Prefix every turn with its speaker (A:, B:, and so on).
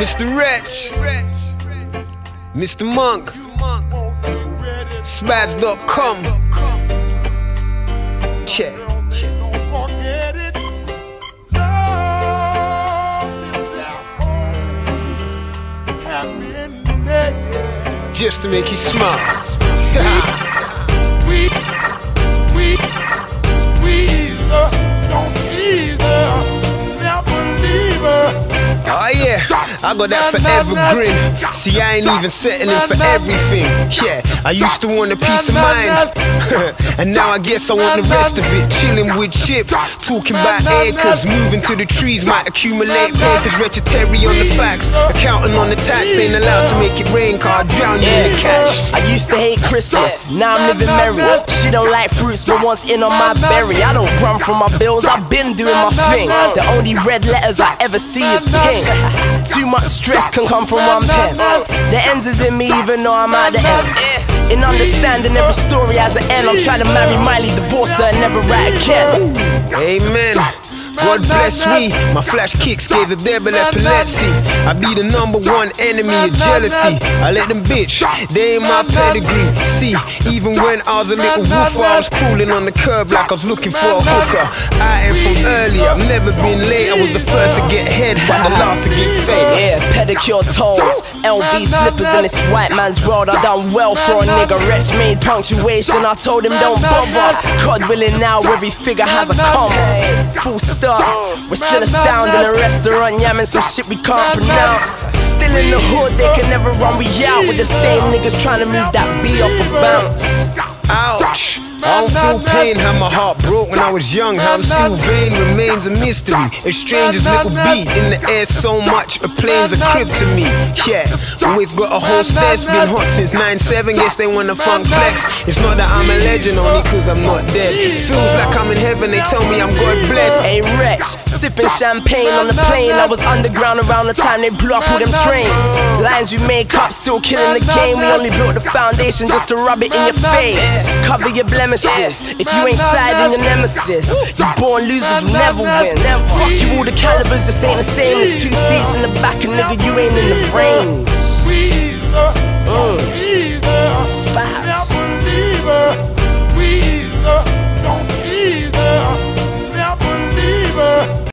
A: Mr. Wretch, Mr. Monk, Spaz.com. Check. Just to make you smile. Oh yeah, I got that forever grin. See, I ain't even settling for everything. Yeah, I used to want a peace of mind. and now I guess I want the rest of it. Chilling with Chip, talking about acres. Moving to the trees might accumulate papers. Vegetarian on the facts. Accounting on the tax. Ain't allowed to make it rain, car drown you in the cash.
B: I used to hate Christmas, now I'm living merry. She don't like fruits, but once in on my berry. I don't run from my bills, I've been doing my thing. The only red letters I ever see is pink. Too much stress can come from one pen. The ends is in me, even though I'm at the ends. In understanding every story has an end, I'm trying to marry Miley, divorce her, and never write again.
A: Amen. God bless me. My flash kicks gave the devil epilepsy. I be the number one enemy of jealousy. I let them bitch, they ain't my pedigree. See, even when I was a little woofer, I was crawling on the curb like I was looking for a hooker. I am from early, I've never been late. I was the first to get head, but the last to get face.
B: Yeah, pedicure toes, LV slippers in this white man's world. I done well for a nigga. Wretch made punctuation. I told him don't bother. God willing now, every figure has a comma. Full stop. We're still astounding a restaurant, yamming some shit we can't pronounce. Still in the hood, they can never run me out with the same niggas trying to move that B off a bounce.
A: Ouch! I don't feel pain, how my heart broke when I was young. How I'm still vain remains a mystery. A stranger's little beat in the air so much, a plane's a crib to me. Yeah, always got a whole stash, been hot since 9-7. Guess they wanna funk flex. It's not that I'm a legend, only cause I'm not dead. Feels like I'm in heaven, they tell me I'm God blessed.
B: A wretch, sipping champagne on the plane. I was underground around the time they blew up all them trains. Lines we make up, still killing the game. We only built the foundation just to rub it in your face. Cover your blemishes. If you ain't siding your nemesis, you born losers will never win. Fuck you, all the calibers just ain't the same as two seats in the back, and nigga, you ain't in the range.